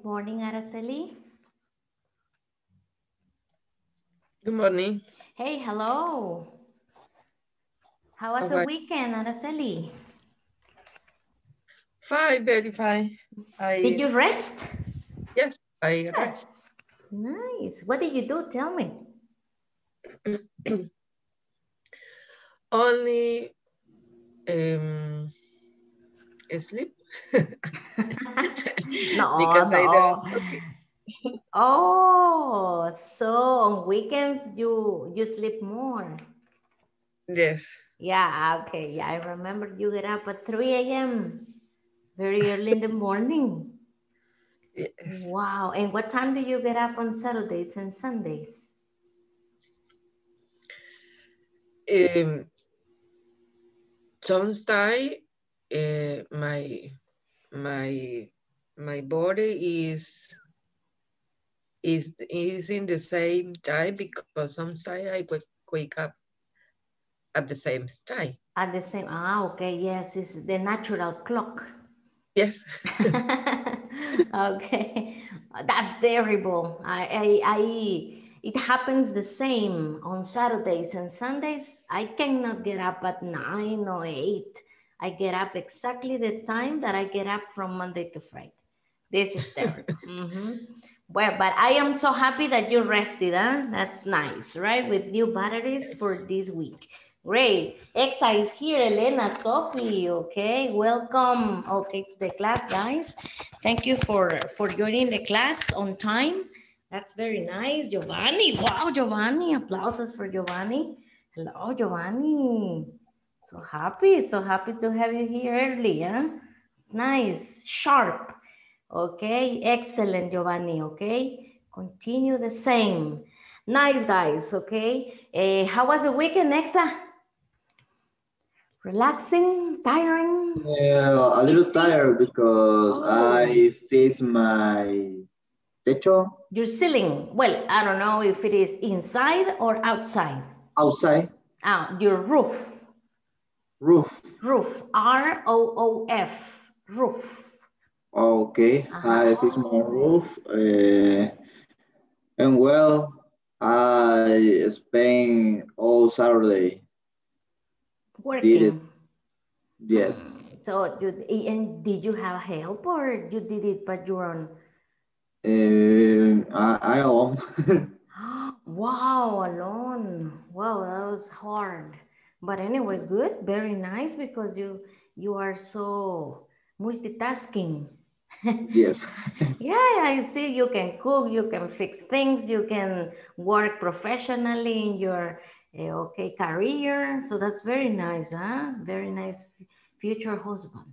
Good morning, Araceli. Good morning. Hey, hello. How was the weekend, Araceli? Fine, very fine. I Did you rest? yes, I rest. Nice. What did you do? Tell me. Only um sleep No, because I don't cook it. Oh, so on weekends you you sleep more. Yes. Yeah, okay. Yeah, I remember you get up at 3 a.m. very early in the morning. Yes. Wow. And what time do you get up on Saturdays and Sundays? Um sometimes uh, my my my body is is is in the same time because sometimes I wake, wake up at the same time. At the same, ah, okay, yes, it's the natural clock. Yes. okay, that's terrible. I, I, I, it happens the same on Saturdays and Sundays. I cannot get up at nine or eight. I get up exactly the time that I get up from Monday to Friday. This is terrible. Mhm. Well, but I am so happy that you rested, huh? That's nice, right? With new batteries for this week. Great. Exa is here, Elena, Sophie, okay? Welcome, okay, to the class, guys. Thank you for, for joining the class on time. That's very nice. Giovanni, wow, Giovanni, applauses for Giovanni. Hello, Giovanni. So happy, so happy to have you here early, huh? It's nice, sharp. Okay, excellent, Giovanni, okay? Continue the same. Nice, guys, okay? Eh, how was the weekend, Nexa? Relaxing, tiring? Yeah, a little tired because Oh. I fixed my techo Your ceiling. Well, I don't know if it is inside or outside. outside Ah, your roof. Roof. Roof. R O O F. Roof. Okay, I fixed my roof. Uh, and well, I spent all Saturday. Working. Yes. So, you, and did you have help or you did it by your own? Um, I, I alone. wow, alone. Wow, that was hard. But anyways, good, very nice because you you are so multitasking. yes. yeah, I see you can cook, you can fix things, you can work professionally in your uh, okay career. So that's very nice, huh? Very nice future husband.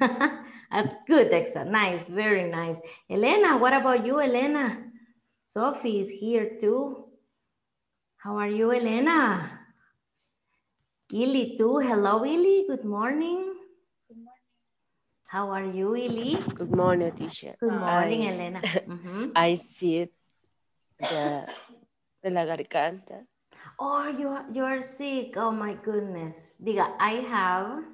that's good, Exa. Nice, very nice. Elena, what about you, Elena? Sophie is here too. How are you, Elena? Ili too. Hello, Ili. Good morning. Good morning. How are you, Ili? Good morning, teacher. Good morning, I, Elena. Mhm. I see the, de la garganta. Oh, you are, you are sick. Oh my goodness. Diga, I have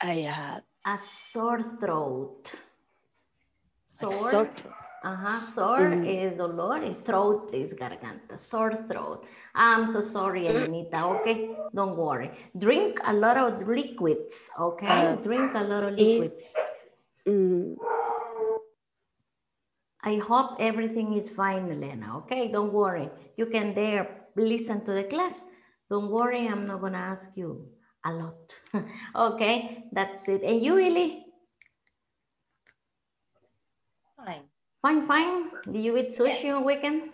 I have a sore throat. a Sore. sore throat. Ajá, sore Mm. is dolor y throat is garganta. Sore throat. I'm so sorry, Elenita. Okay, don't worry. Drink a lot of liquids. Okay, Uh, drink a lot of liquids. Mm, I hope everything is fine, Elena. Okay, don't worry. You can there listen to the class. Don't worry, I'm not gonna ask you a lot. okay, that's it. And you, Ili? Fine. Fine, Do you eat sushi on weekend?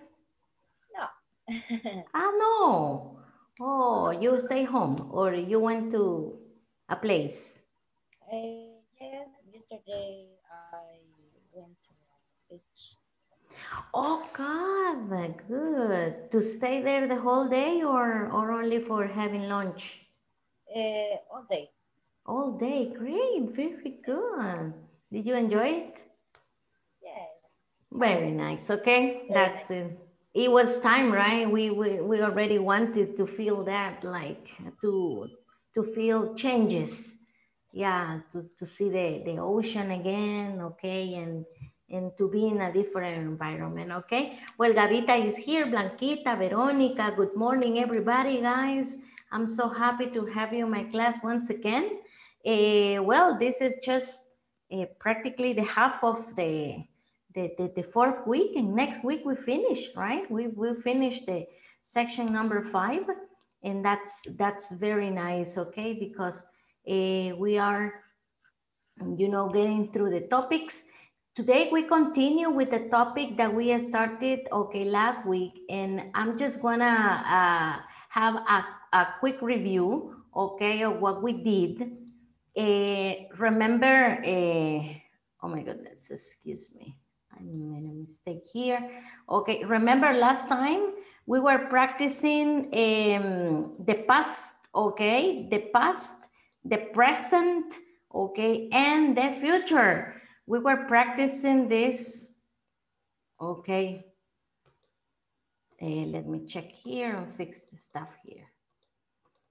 No. Ah, no. Oh, you stay home or you went to a place? Uh, yes, yesterday I went to the beach. Oh, God, good. To stay there the whole day or, or only for having lunch? Uh, all day. All day, great, very good. Did you enjoy it? Very nice, okay, that's it. It was time, right? We, we, we already wanted to feel that, like, to, to feel changes. Yeah, to, to see the, the ocean again, okay, and and to be in a different environment, okay? Well, Gavita is here, Blanquita, Veronica, good morning, everybody, guys. I'm so happy to have you in my class once again. Uh, well, this is just uh, practically the half of the, the, the, the, fourth week, and next week we finish, right? We will finish the section number five, and that's, that's very nice, okay? Because uh, we are, you know, getting through the topics Today we continue with the topic that we started, okay, last week, and I'm just gonna uh, have a, a quick review, okay, of what we did. Uh, remember, uh, oh my goodness, excuse me, I made a mistake here. Okay, remember last time we were practicing um, the past, okay, the past, the present, okay, and the future we were practicing this. Okay. Uh, let me check here and fix the stuff here.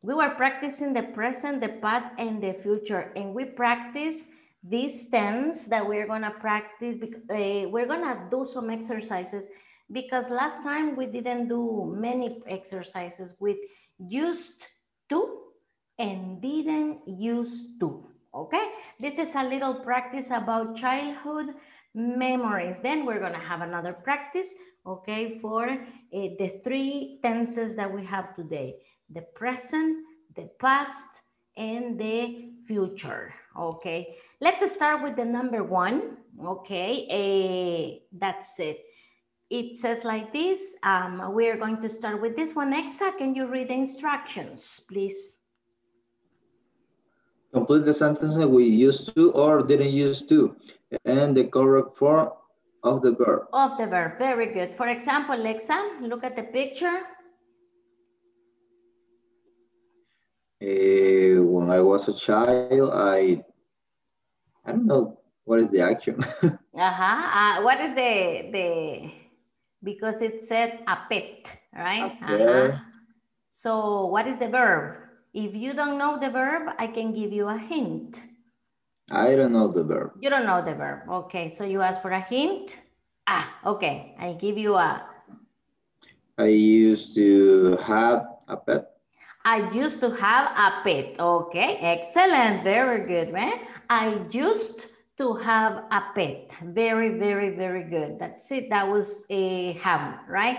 We were practicing the present, the past, and the future. And we practice these tense that we're gonna practice. Uh, we're gonna do some exercises because last time we didn't do many exercises with used to and didn't use to okay? This is a little practice about childhood memories. Then we're gonna have another practice, okay, for uh, the three tenses that we have today. The present, the past, and the future, okay? Let's start with the number one, okay? Uh, that's it. It says like this, um, we're going to start with this one. Exa, can you read the instructions, please? Complete the sentence we used to or didn't use to and the correct form of the verb. Of the verb, very good. For example, Lexa, look at the picture. Uh, when I was a child, I, I don't know what is the action. uh-huh. Uh, what is the, the, because it said a pet, right? Uh -huh. So what is the verb? If you don't know the verb, I can give you a hint. I don't know the verb. You don't know the verb. Okay, so you ask for a hint. Ah, okay, I give you a. I used to have a pet. I used to have a pet. Okay, excellent. Very good, man. I used to have a pet. Very, very, very good. That's it. That was a have, right?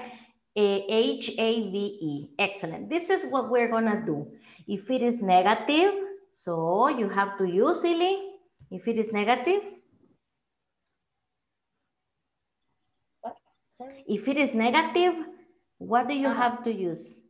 A H A V E. Excellent. This is what we're gonna do. If it is negative, so you have to use Illy. If it is negative. What? Sorry? If it is negative, what do you uh -huh. have to use?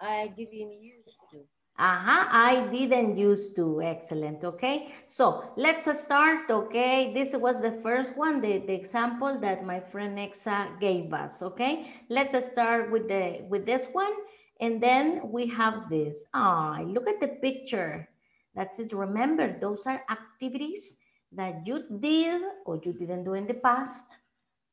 I didn't use to. Uh-huh, I didn't use to. Excellent, okay? So let's start, okay? This was the first one, the, the example that my friend Nexa gave us, okay? Let's start with, the, with this one. And then we have this. Ah, look at the picture. That's it. Remember, those are activities that you did or you didn't do in the past.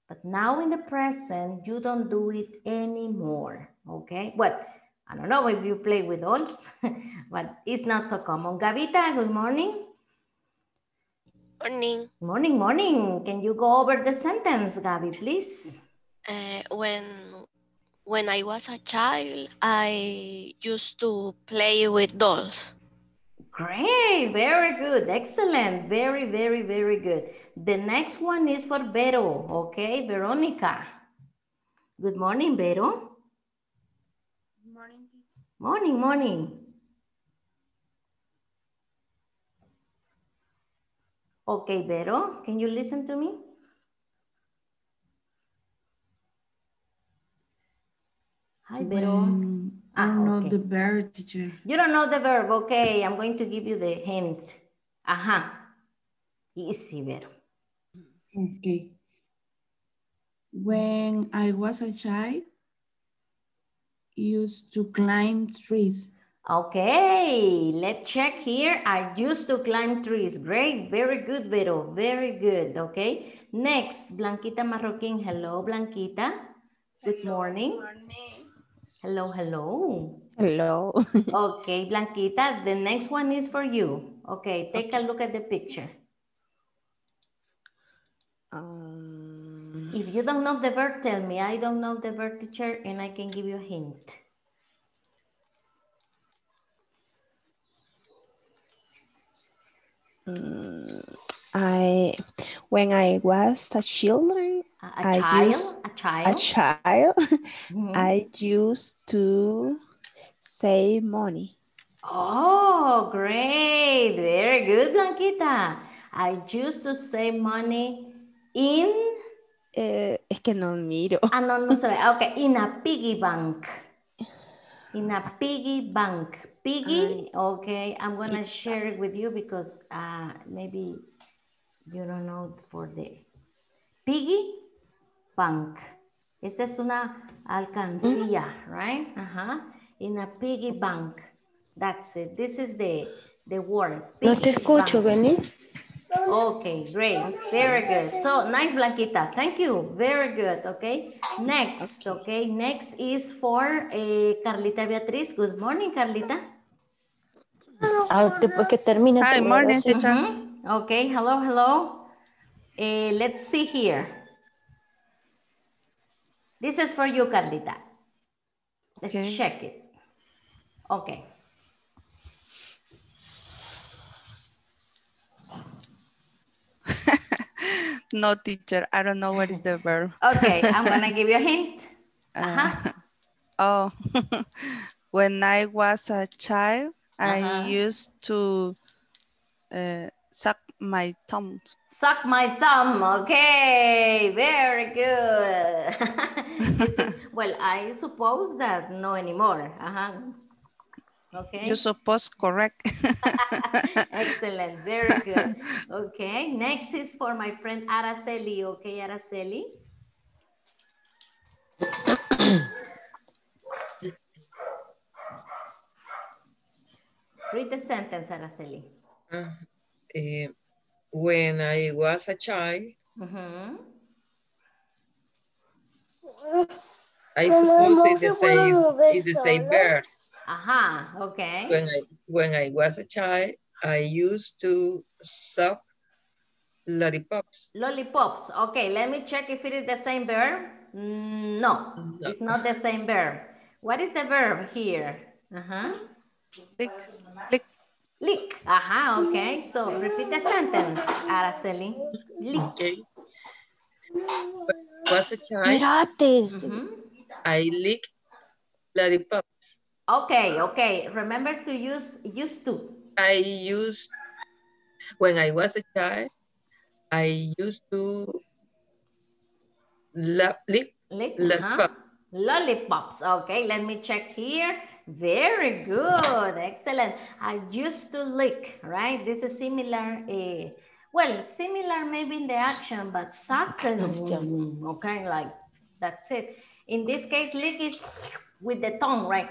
But now in the present, you don't do it anymore. Okay? Well, I don't know if you play with dolls, but it's not so common. Gavita, good morning. Morning. Morning, morning. Can you go over the sentence, Gabi, please? Uh, when when I was a child, I used to play with dolls. Great, very good, excellent, very, very, very good. The next one is for Vero, okay, Veronica. Good morning, Vero. Morning. Morning. Okay, Vero, can you listen to me? Hi, Vero. I don't ah, know okay. the verb, teacher. You don't know the verb. Okay, I'm going to give you the hint. Aha. Easy, Vero. Okay. When I was a child, used to climb trees. Okay, let's check here. I used to climb trees. Great, very good, Vero. Very good, okay. Next, Blanquita Marroquin. Hello, Blanquita. Good Hello, morning. Good morning. Hello, hello. Hello. okay, Blanquita, the next one is for you. Okay, take okay. a look at the picture. Um, If you don't know the verb, tell me. I don't know the verb teacher and I can give you a hint. mm, I when I was a children, A, a I child? a a child? child, Mhm. I used to save money. Oh, great. Very good, Blanquita. I used to save money in... Eh, es que no miro. Ah, no, no se ve. Okay, in a piggy bank. In a piggy bank. Piggy, okay, I'm gonna share it with you because uh, maybe you don't know for the piggy bank. Esa es una alcancía, right? Uh-huh. In a piggy bank. That's it. This is the, the word. No te escucho. Benny. Okay, great. Very good. So nice, Blanquita. Thank you. Very good. Okay. Next. Okay. Next is for eh, Carlita Beatriz. Good morning, Carlita. Ah, después que termine. Hi, morning, sí. teacher. Mhm. Okay. Hello, hello. Eh, let's see here. This is for you, Carlita. Let's Okay. check it. Okay. No, teacher. I don't know what is the verb. Okay. I'm gonna give you a hint. Uh-huh. Oh, when I was a child, Uh-huh. I used to uh, suck my thumb. Suck my thumb. Okay, very good. Well, I suppose that no anymore. Uh-huh. Okay. You suppose correct. Excellent. Very good. Okay. Next is for my friend Araceli. Okay, Araceli. Read the sentence, Araceli. Uh, eh, when I was a child, Mhm. I suppose it's the same, mover it's the same sola. verb. Aha. Okay. When I when I was a child, I used to suck lollipops. Lollipops. Okay, let me check if it is the same verb. Mm, No, No. it's not the same verb. What is the verb here? Uh-huh. Lick, lick. Lick. Aha, okay. So repeat the sentence, Araceli. Lick. Okay. When I was a child, Espérate. Mhm. I lick lollipops. Okay, okay. Remember to use used to. I used when I was a child, I used to la- lick Lick. lollipop. uh-huh. Lollipops. Okay, let me check here. Very good. Excellent. I used to lick, right? This is similar. eh, well, similar maybe in the action, but suck. Okay, like that's it. In this case, lick is with the tongue, right?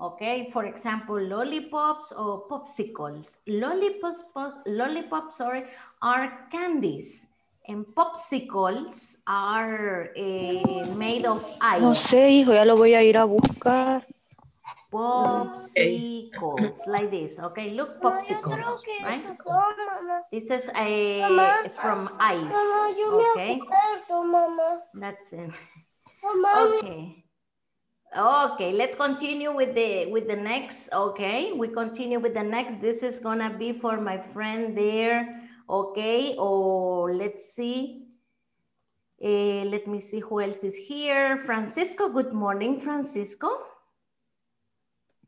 Okay, for example, lollipops or popsicles. Lollipops, lollipops, sorry, are candies. And popsicles are eh, made of ice. No sé, hijo, ya lo voy a ir a buscar. Popsicles, like this. Okay, look, popsicles, right? This is a from ice. Okay, that's it. Okay. Okay, let's continue with the with the next. Okay, we continue with the next. This is gonna be for my friend there. Okay, or let's see. Eh, let me see who else is here. Francisco, good morning, Francisco.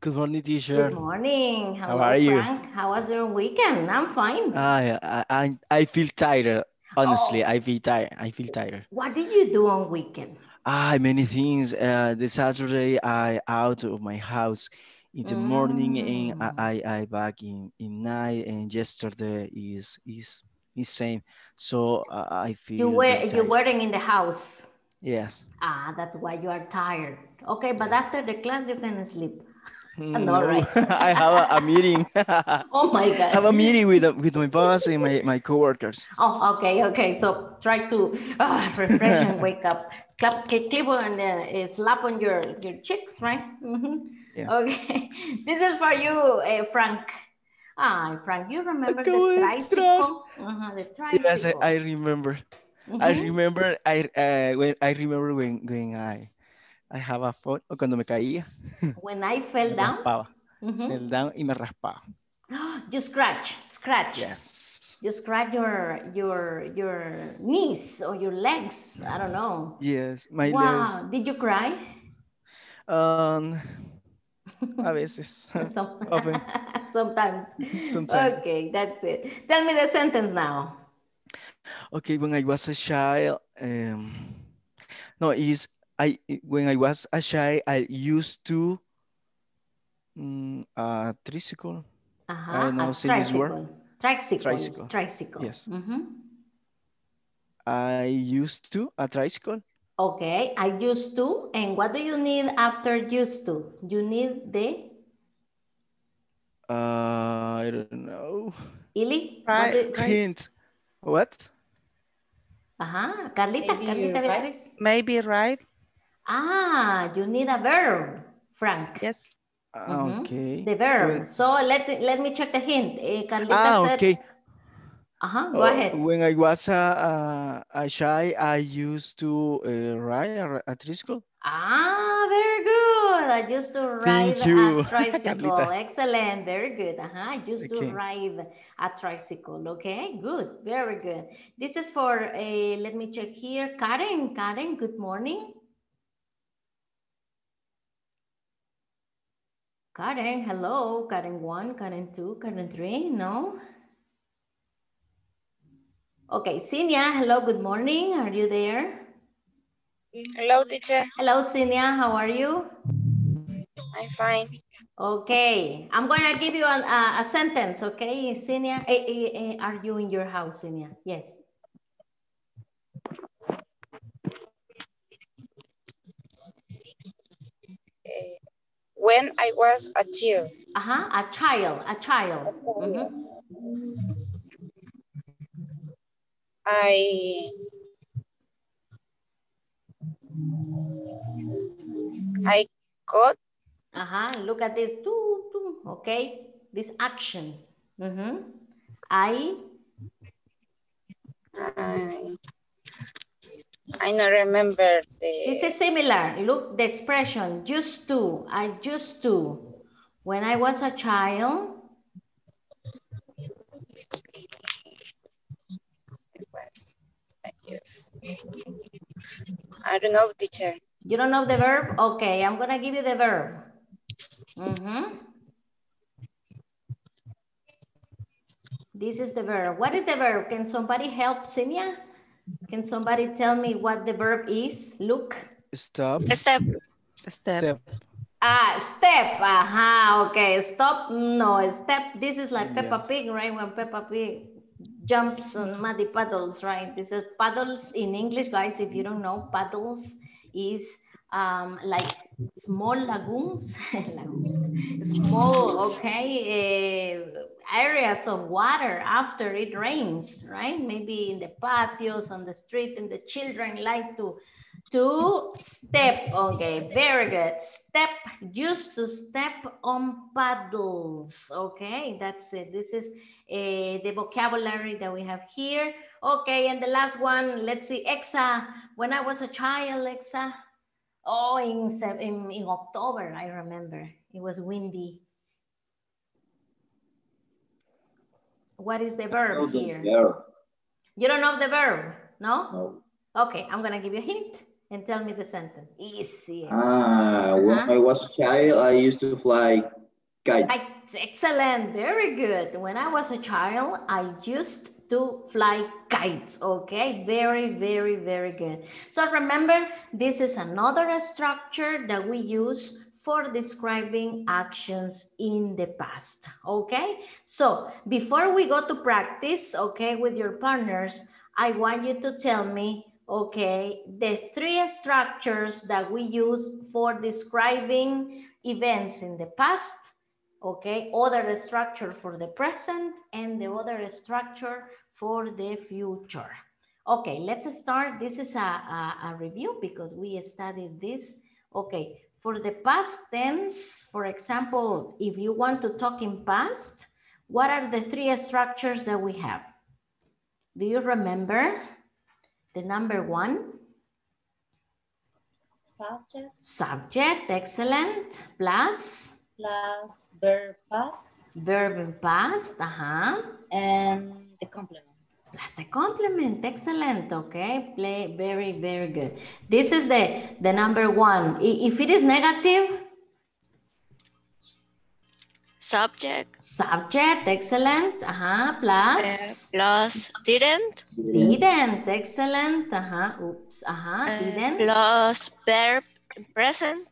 Good morning, teacher. Good morning. How Hello, are you? Frank. How was your weekend? I'm fine. I, I, I, I feel tired. Honestly, Oh. I feel tired. I feel tired. What did you do on weekend? Ah, many things. Uh, the Saturday I out of my house in the morning and Mm. I, I, I back in, in night and yesterday is is is same. So uh, I feel You were you weren't in the house. Yes. Ah, that's why you are tired. Okay, but after the class you can sleep. Mm, No, right. I have a, a meeting. Oh my I have a meeting with uh, with my boss and my, my coworkers. Oh, okay, okay. So try to ah, refresh and wake up. Clap, clip, clip and uh, slap on your your cheeks, right? Mhm. Yes. Okay, this is for you, uh, Frank. Ah, Frank, you remember the tricycle? Uh-huh, the tricycle. Yes, I, I remember. I Mhm. remember I uh, when I remember when when I I have a phone o cuando me caía. When I fell down, raspaba. Mhm. Fell down y me raspaba. you scratch, scratch. Yes. You scratch your your your knees or your legs. I don't know. Yes, my wow. Did you cry? Um, a veces. Some- Often. Sometimes. Sometimes. Okay, that's it. Tell me the sentence now. Okay, when I was a child, um, no, is I when I was a child, I used to mm, a tricycle. Uh-huh. I don't know, say this word. tricycle. Tricycle. Tricycle. Tricycle. Yes. Mhm. I used to a tricycle. Okay, I used to. And what do you need after used to? You need the Uh, I don't know. Ili? What Right, do- Hint. What? Ajá, Carlita, Maybe Carlita you're right. Beatriz. Maybe right. Ah, you need a verb, Frank. Yes. Ah, Mhm. Okay. The verb. When- So let let me check the hint. Eh, Carlita ah, said. okay. Uh-huh, go Uh, ahead. When I was a, a, a child, I used to uh, ride a, a tricycle. Ah, very good. I used to ride Thank you, a tricycle. Excellent. Very good. Uh-huh. I used to ride a tricycle. Okay, good. Very good. This is for a, let me check here. Karen, Karen, good morning. Karen, hello. Karen one, Karen two, Karen three, no? Okay, Sinia, hello, good morning. Are you there? Hello, teacher. Hello, Sinia, how are you? I'm fine. Okay, I'm gonna give you an, a, a sentence, okay, Sinia? Eh, eh, eh, are you in your house, Sinia? Yes. When I was a child, Uh-huh, a child, a child. Mhm. I I got Uh-huh, look at this, Doo, doo, okay? This action. Mhm. I, I I don't remember this is similar. Look, the expression, used to, I used to. When I was a child, I don't know, teacher. you don't know the verb? Okay, I'm gonna give you the verb. Mhm. This is the verb. What is the verb? Can somebody help Sinia? Can somebody tell me what the verb is? Look. Stop. Step. Step. Step. Ah, step. Aha, okay. Stop. No, step. This is like Peppa Yes. Pig, right? When Peppa Pig jumps on muddy puddles, right? This is puddles in English, guys. If you don't know, puddles is um, like small lagoons, lagoons, small, okay, uh, areas of water after it rains, right? Maybe in the patios, on the street, and the children like to to step. Okay, very good. Step, used to step on paddles. Okay, that's it. This is uh, the vocabulary that we have here. Okay, and the last one, let's see, Exa. When I was a child, Exa. Oh, in, in, in October, I remember. It was windy. What is the verb the here? verb. You don't know the verb, no? No. Okay, I'm gonna give you a hint and tell me the sentence. Easy. Ah, when Uh-huh. I was a child, I used to fly kites. Kites, excellent, very good. When I was a child, I used to fly kites, okay? Very, very, very good. So remember, this is another structure that we use for describing actions in the past, okay? So before we go to practice, okay, with your partners, I want you to tell me, okay, the three structures that we use for describing events in the past, okay, other structure for the present and the other structure for the future. Okay, let's start. This is a, a, a review because we studied this. Okay, for the past tense, for example, if you want to talk in past, what are the three structures that we have? Do you remember? The number one, Subject subject, excellent. Plus, Plus verb past verb in past, uh-huh. and the complement. Plus a complement, excellent, okay? Play very, very good. This is the, the number one. If it is negative, Subject subject, excellent, uh-huh. Plus, uh, plus didn't didn't, excellent, uh-huh. Oops, uh-huh, uh, didn't. plus verb present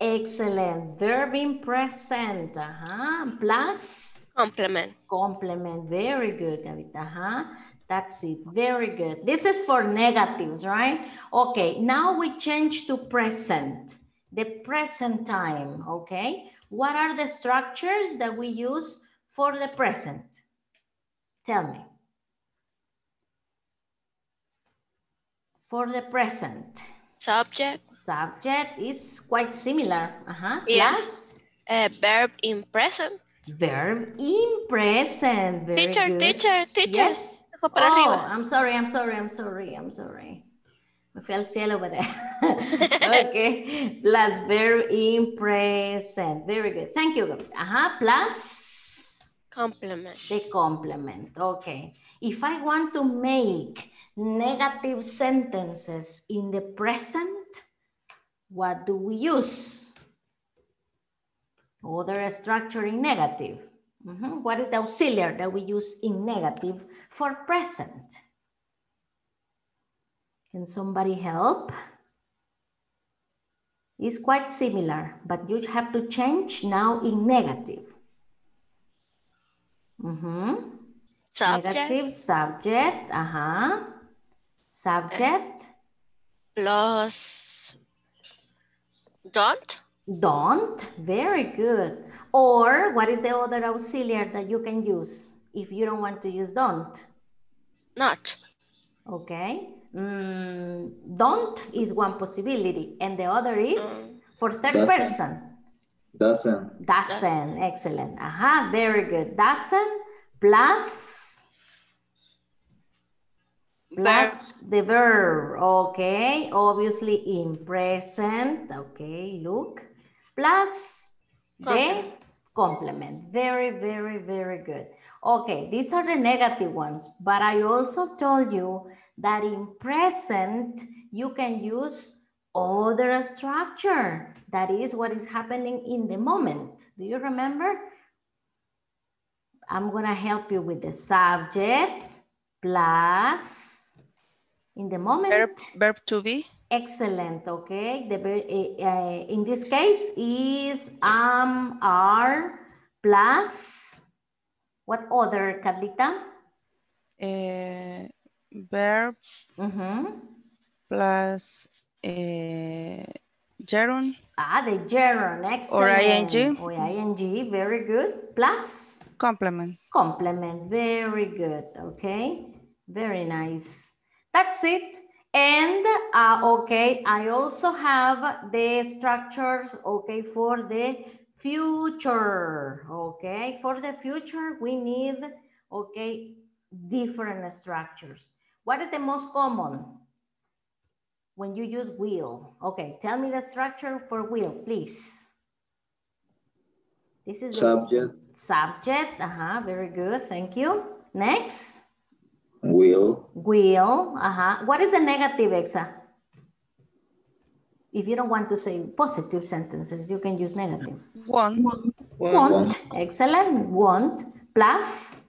Excellent. Verb in present. Uh-huh. Plus complement. complement. Very good, David. Uh-huh. That's it. Very good. This is for negatives, right? Okay, now we change to present. The present time, okay? What are the structures that we use for the present? Tell me. For the present. Subject Subject is quite similar. Uh-huh. Yes. Uh, verb in present. verb in present. Very teacher, good. teacher, teacher. Yes. Dejo para Oh, arriba. I'm sorry, I'm sorry, I'm sorry, I'm sorry. Me fui al cielo, but okay. Plus verb in present. Very good. Thank you. Gabriel. Uh-huh. Plus Complement. the complement. Okay. If I want to make negative sentences in the present, what do we use? Other structure in negative. Mhm. What is the auxiliary that we use in negative for present? Can somebody help? It's quite similar, but you have to change now in negative. Mm -hmm. Subject Negative subject, uh-huh. Subject, plus don't. don't, very good. Or what is the other auxiliary that you can use if you don't want to use don't? Not. Okay. Mm, don't is one possibility, and the other is for third Doesn't. person. Doesn't. Doesn't. Excellent. Aha, very good. Doesn't plus plus the verb. Okay. Obviously in present. Okay, look. Plus the complement. Very, very, very good. Okay, these are the negative ones, but I also told you that in present, you can use other structure. That is what is happening in the moment. Do you remember? I'm gonna help you with the subject plus in the moment. Verb, verb to be. Excellent, okay. The, eh, in this case is am, are, plus, what other, Carlita? eh, verb Mhm. plus eh, gerund Ah, the gerund, excellent. Or ing. Or ing, very good. Plus, complement. complement, very good, okay. Very nice. That's it. And, uh, okay, I also have the structures, okay, for the future, okay. For the future, we need, okay, different structures. What is the most common? When you use will. Okay, tell me the structure for will, please. This is the Subject, subject. Uh-huh, very good. Thank you. Next, will, will. Uh-huh. What is the negative, Exa? If you don't want to say positive sentences, you can use negative. Want. Want. Excellent. Want. Plus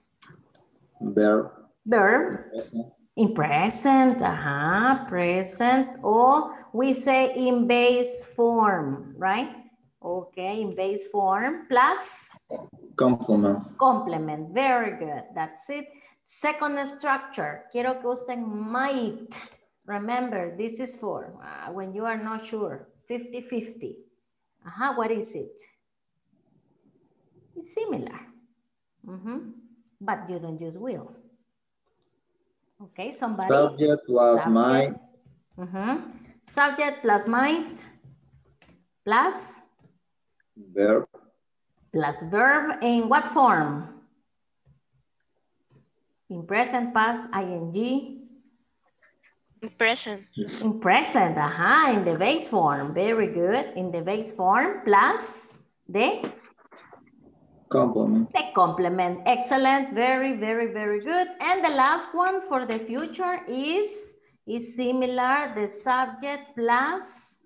verb, verb present, in present. Uh-huh. Present. Or we say in base form, right? Okay, in base form. Plus complement, Complement, very good. That's it. Second structure, quiero que usen might. Remember, this is for uh, when you are not sure, 50-50. Ajá, what is it? It's similar, Mhm. but you don't use will. Okay, somebody? subject plus Subject. might, Mhm. Subject plus might, plus, verb, plus verb in what form? In present past, ing, Present. In present, aha, in the base form. Very good. In the base form plus the Complement. The complement. Excellent. Very, very, very good. And the last one for the future is, is similar. The subject plus,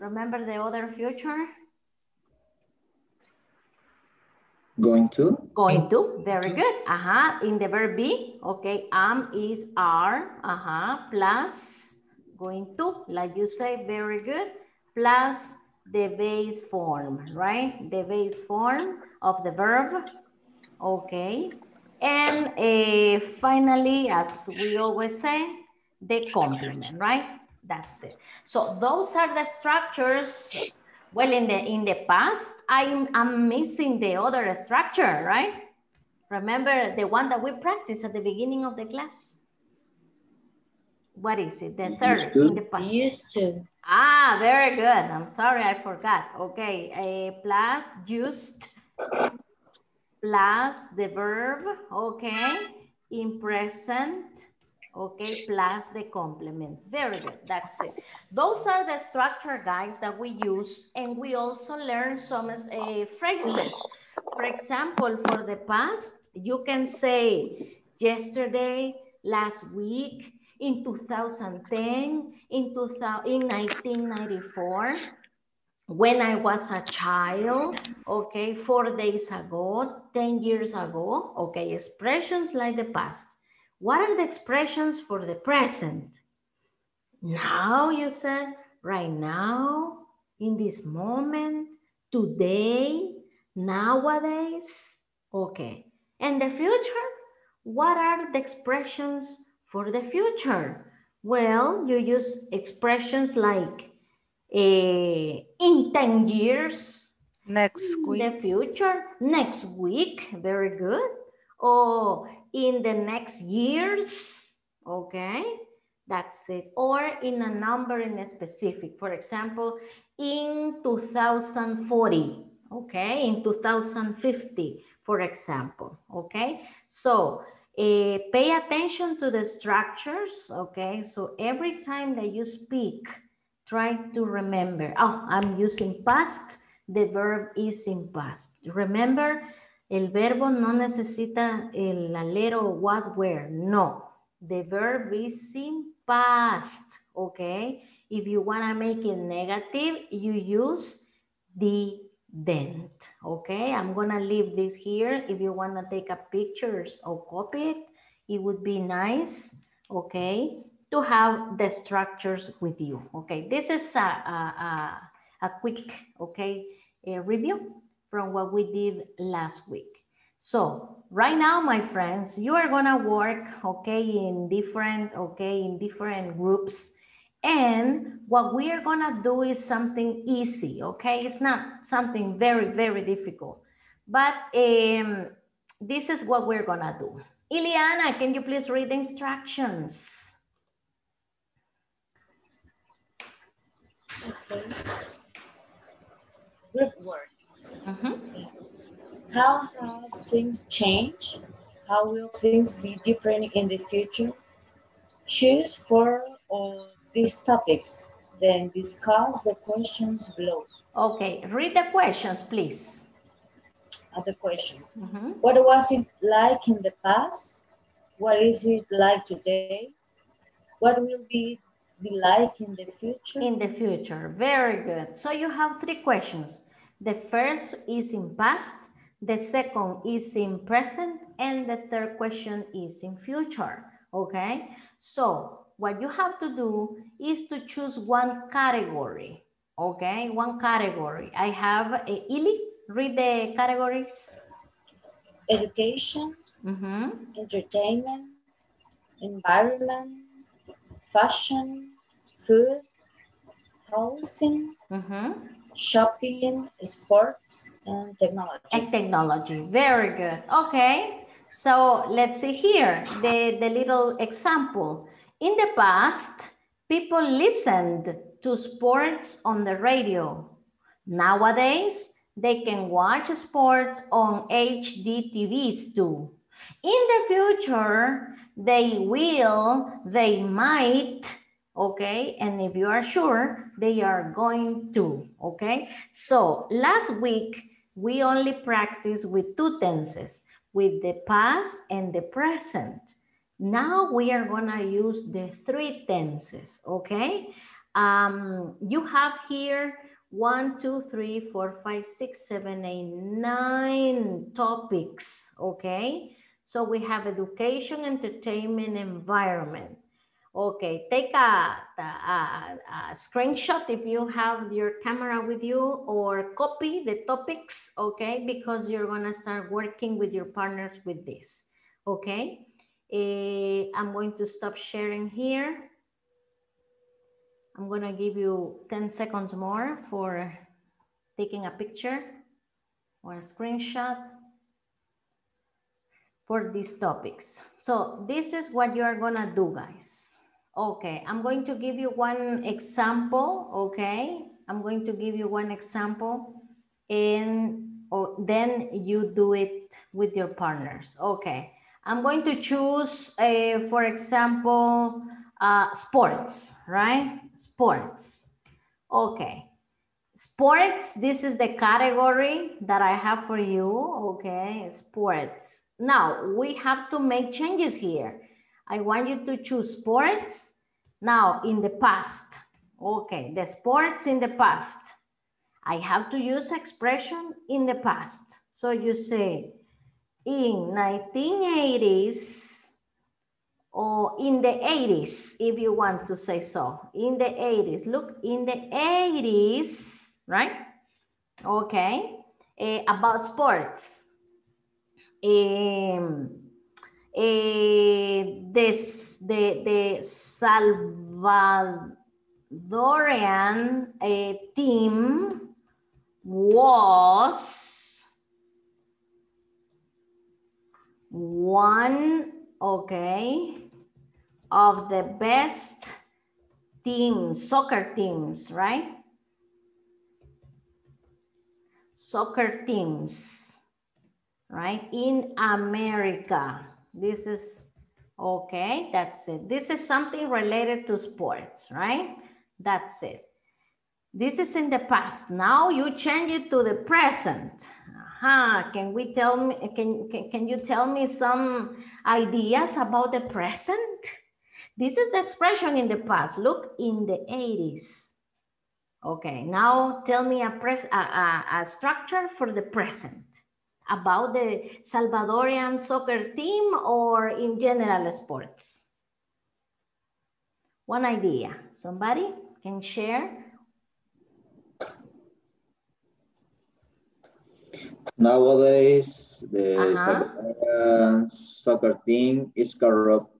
remember the other future? Going to. Going to. Very good. Uh-huh. In the verb be, okay, am is are, uh-huh, plus going to, like you say, very good, plus the base form, right? The base form of the verb. Okay. And uh, finally, as we always say, the complement, right? That's it. So those are the structures. Well, in the in the past, I'm, I'm missing the other structure, right? Remember the one that we practiced at the beginning of the class? What is it? The third in the past. Used to. Ah, very good. I'm sorry, I forgot. Okay, a plus just plus the verb, okay, in present, okay, plus the complement. Very good, that's it. Those are the structure guys that we use and we also learn some uh, phrases. For example, for the past, you can say yesterday, last week, in 2010, in, 2000, in 1994, when I was a child, okay, four days ago, 10 years ago, okay, expressions like the past. What are the expressions for the present? Now, you said, right now, in this moment, today, nowadays, okay. And the future, what are the expressions for the future? Well, you use expressions like uh, in 10 years. Next week. The future, next week, very good. Or in the next years, okay, that's it. Or in a number in a specific, for example, in 2040, okay, in 2050, for example, okay. So uh, pay attention to the structures, okay? So every time that you speak, try to remember, oh, I'm using past, the verb is in past. Remember, el verbo no necesita el alero was where, no. The verb is in past, okay? If you wanna make it negative, you use the dent, okay? I'm gonna leave this here. If you wanna take a pictures or copy it, it would be nice, okay? To have the structures with you, okay? This is a, a, a, a quick, okay, a review from what we did last week. So right now, my friends, you are gonna work, okay, in different, okay, in different groups. And what we are gonna do is something easy, okay? It's not something very, very difficult. But um, this is what we're gonna do. Iliana, can you please read the instructions? Okay. Group work. Mhm. How have things changed? How will things be different in the future? Choose four of these topics, then discuss the questions below. Okay, read the questions, please. At the question. Mhm. What was it like in the past? What is it like today? What will be, be like in the future? In the future, very good. So you have three questions. The first is in past, the second is in present, and the third question is in future, okay? So what you have to do is to choose one category, okay? One category. I have a Ili, read the categories. Education, Mhm. entertainment, environment, fashion, food, housing, Mhm. Shopping, sports, and technology. And technology, very good. Okay, so let's see here, the, the little example. In the past, people listened to sports on the radio. Nowadays, they can watch sports on HD TVs too. In the future, they will, they might okay? And if you are sure, they are going to, okay? So last week, we only practiced with two tenses, with the past and the present. Now we are gonna use the three tenses, okay? Um, you have here one, two, three, four, five, six, seven, eight, nine topics, okay? So we have education, entertainment, environment. Okay, take a, a, a, screenshot if you have your camera with you or copy the topics, okay? Because you're gonna start working with your partners with this, okay? Uh, I'm going to stop sharing here. I'm gonna give you 10 seconds more for taking a picture or a screenshot for these topics. So this is what you are gonna do, guys. Okay, I'm going to give you one example, okay? I'm going to give you one example and oh, then you do it with your partners. Okay, I'm going to choose, a, for example, uh, sports, right? Sports. Okay. Sports, this is the category that I have for you, okay? Sports. Now, we have to make changes here. I want you to choose sports. Now, in the past. Okay, the sports in the past. I have to use expression in the past. So you say, in 1980s, or in the 80s, if you want to say so. In the 80s, look, in the 80s, right? Okay, uh, about sports. Um, uh, this, the, the Salvadorian uh, team was one okay, of the best teams, soccer teams, right? Soccer teams, right? In America. This is, okay, that's it. This is something related to sports, right? That's it. This is in the past. Now you change it to the present. Aha, can we tell me, can, can, can you tell me some ideas about the present? This is the expression in the past. Look, in the 80s. Okay, now tell me a, pres a, a, a structure for the present about the Salvadorian soccer team or in general sports. One idea, somebody can share? Nowadays, the uh -huh. soccer team is corrupt.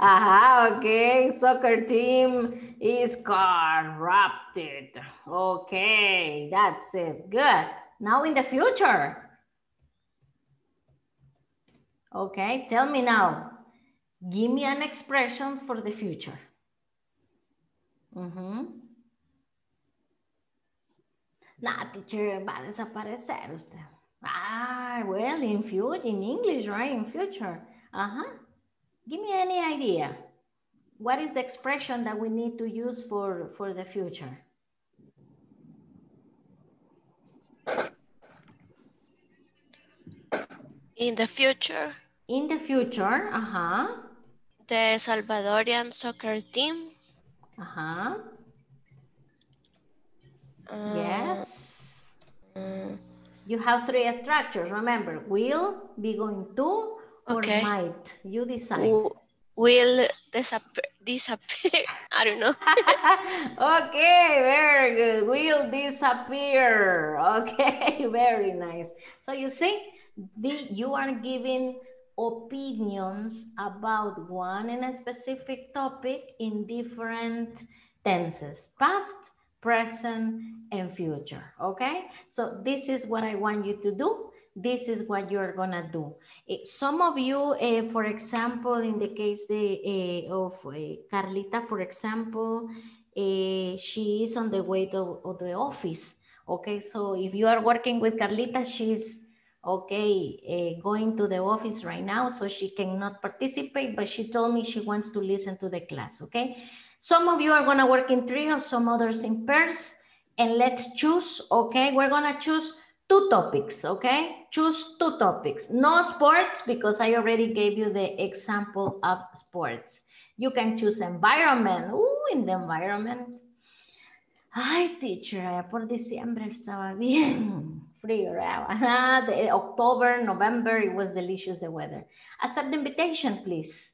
Aha, okay. Soccer team is corrupted. Okay, that's it. Good. Now in the future. Okay, tell me now. Give me an expression for the future. Mm -hmm. Nah, teacher, va a desaparecer usted. Ah, well, in future, in English, right? In future. Uh-huh. Give me any idea. What is the expression that we need to use for, for the future? In the future. In the future, uh-huh. The Salvadorian soccer team. Uh-huh yes. Uh, you have three structures. Remember, will, be going to, or okay. might. You decide. Will disappear. disappear. I don't know. okay, very good. Will disappear. Okay, very nice. So you see, the, you are giving opinions about one and a specific topic in different tenses. Past, present, and future, okay? So this is what I want you to do. This is what you're gonna do. Eh, some of you, uh, for example, in the case uh, of uh, Carlita, for example, she is on the way to, the office, okay? So if you are working with Carlita, she's okay, going to the office right now, so she cannot participate, but she told me she wants to listen to the class, okay? Some of you are gonna work in trios, some others in pairs, and let's choose, okay? We're gonna choose two topics, okay? Choose two topics. No sports, because I already gave you the example of sports. You can choose environment. Ooh, in the environment. Ay, teacher, por diciembre estaba bien frío, the October, November, it was delicious, the weather. Accept the invitation, please.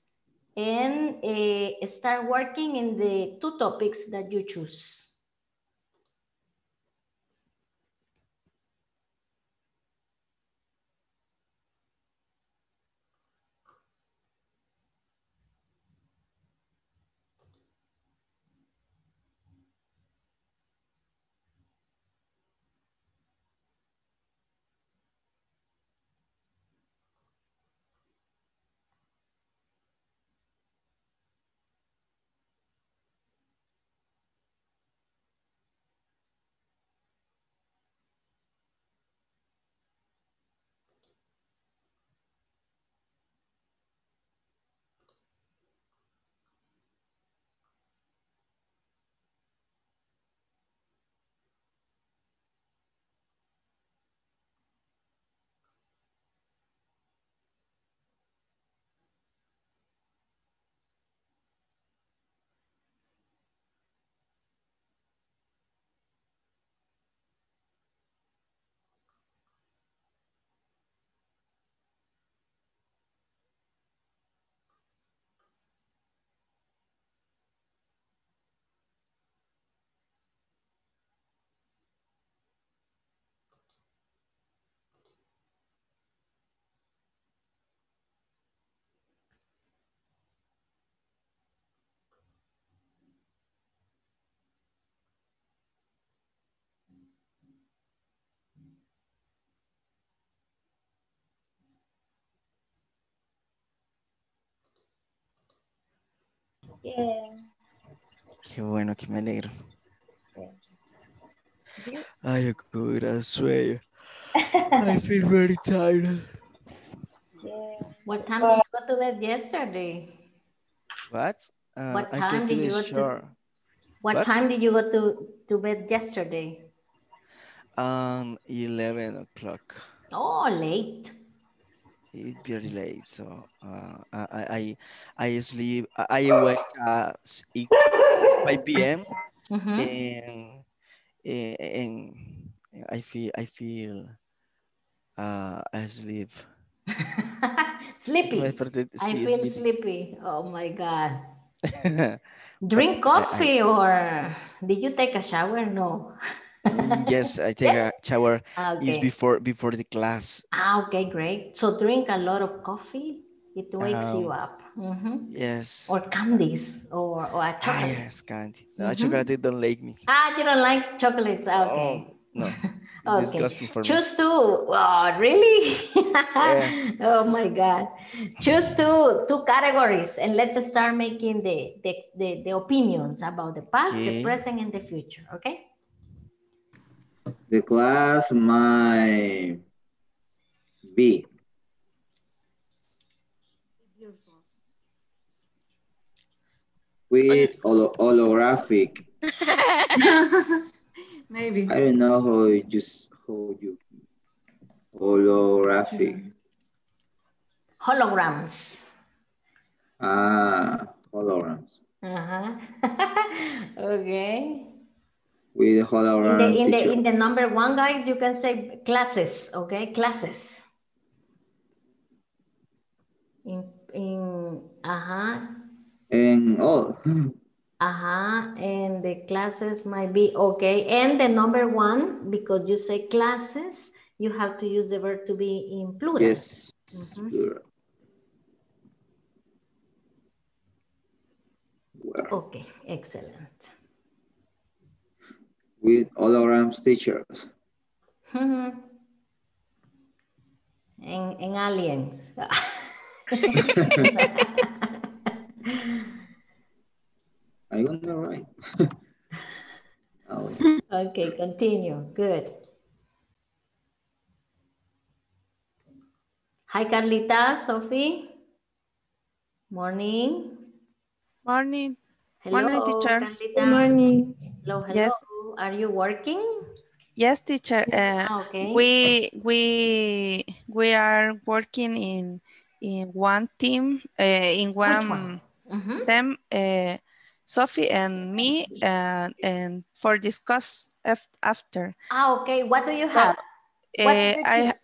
And uh, start working in the two topics that you choose. Yeah. Qué bueno, que me alegro. Ay, acabo de sueño. I feel very tired. Yes. What time did you go to bed yesterday? What? Uh, What time get did you the go to- What, What? time did you go to, to bed yesterday? Um, 11 o'clock. Oh, late. It's very late, so uh, I I I sleep. I I wake at e- 5 p.m. Mhm. and and and I feel I feel uh asleep. Sleepy. I feel sleepy. sleepy. Oh my God. Drink I- I- coffee or did you take a shower? No. Mm, yes, I take a shower. Is before before the class. Ah, okay, great. So drink a lot of coffee. It wakes you Um, up. Mhm. Yes. Or candies or, or a Ah, chocolate. yes, candy. No, Mhm. chocolate don't like me. Ah, you don't like chocolates. Okay. Oh, no. Okay. disgusting for me. Choose two. Oh, really? Yes. oh my God. Choose two two categories and let's start making the the, the, the opinions about the past, the present, and the future. Okay? The class might be with holo- holographic. Maybe. I don't know how you just how you holographic. Holograms. Ah, holograms. Uh-huh. okay. With In the in the in the number one, guys, you can say classes. Okay, classes. In in uh-huh. And all. Uh-huh. And the classes might be okay. And the number one, because you say classes, you have to use the verb to be in plural. yes. Mhm. plural. Okay, excellent. With all holograms teachers. En, en aliens. I got that right. oh, okay, continue. Good. Hi, Carlita, Sophie. Morning. Morning. Hello, Morning, teacher. Carlita. Good morning. Hello, hello. Yes. Are you working? Yes, teacher. Uh, okay. We we we are working in in one team. Uh, in one, one? Mhm. them. Uh, Sophie and me, and and for discuss af- after. Ah, okay. What do you So, have? What uh, you I?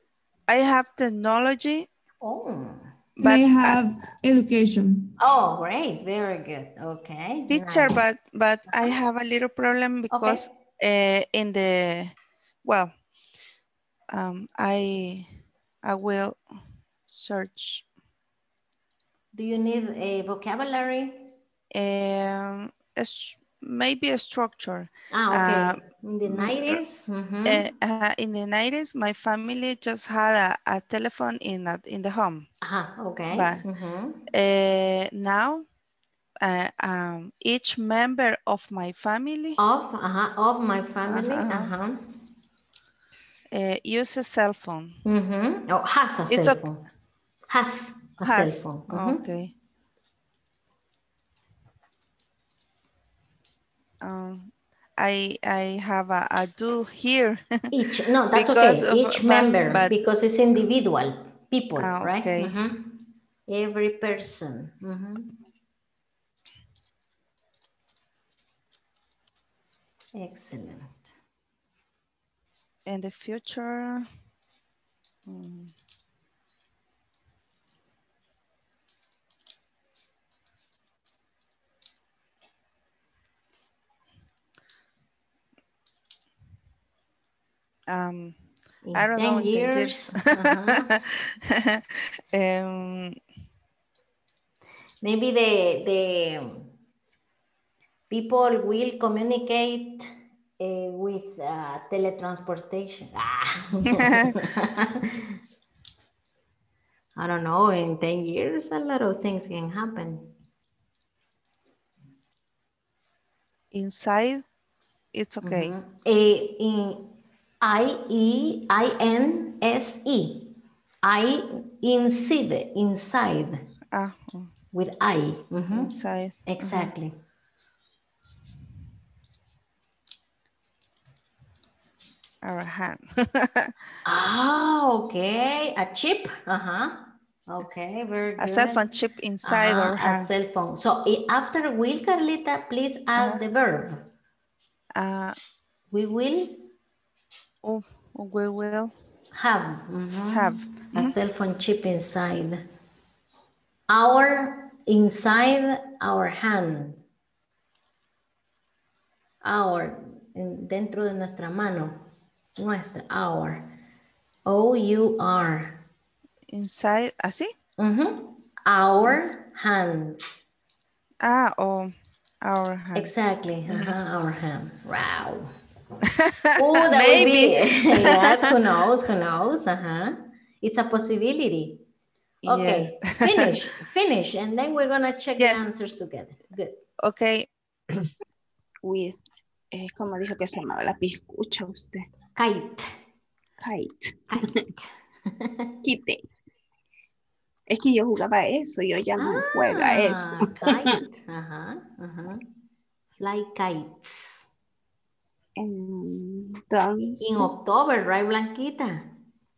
I have technology, Oh. but I uh, have education. Oh, great. Very good. Okay. teacher, nice. but but I have a little problem because uh, in the well, um, I I will search. Do you need a vocabulary? Um, maybe a structure. Ah, okay. Uh, In the mm, 90s? Mhm. uh, uh, in the 90s, my family just had a, a telephone in a, in the home. Aha, okay. But mm -hmm. uh, now, uh, um, each member of my family Of, uh of my family. Uh-huh. Uh-huh. uh, use a cell phone. Mhm. Oh, has a It's cell a- phone. Has a Has. cell phone. Mhm. Okay. Um, I I have a, a do here. Each, no, that's Because okay. Each but- member, but- because it's individual people, Ah, right? okay. Mhm. Every person. Mhm. Excellent. in the future. mm, Um, In I don't 10 know in 10 years. years. uh-huh. um, Maybe the the people will communicate uh, with uh, teletransportation. Ah. I don't know. In ten years, a lot of things can happen. inside, it's okay. Mhm. Eh, in I E I N S E. I inside inside Ah, mm, with I. Mhm. inside. Exactly. Our hand. Ah, okay. A chip. Uh-huh. Okay, very good. a cell phone chip inside Uh-huh, our A hand. cell phone. So after will, Carlita, please add Uh-huh. the verb. Uh, We will oh, we will have. mhm, have. A Mhm. cell phone chip inside. Our, inside our hand. Our, en- dentro de nuestra mano. Nuestra, our. O-U-R. Inside, así. Mhm. Our hand. Ah, oh, our hand. Exactly. uh-huh, Our hand. Wow. Oh, that Maybe. would be. yes, who knows? Who knows? Uh-huh. It's a possibility. Okay, Yes. finish, finish, and then we're gonna check Yes. the answers together. Good. Okay. With, eh, como dijo que se llamaba la piscucha usted. Kite. Kite. Kite. Quite. Es que yo jugaba eso, yo ya no juega eso. Ah, Kite. Ajá, ajá. Fly kites. Entonces, In October, right, Blanquita?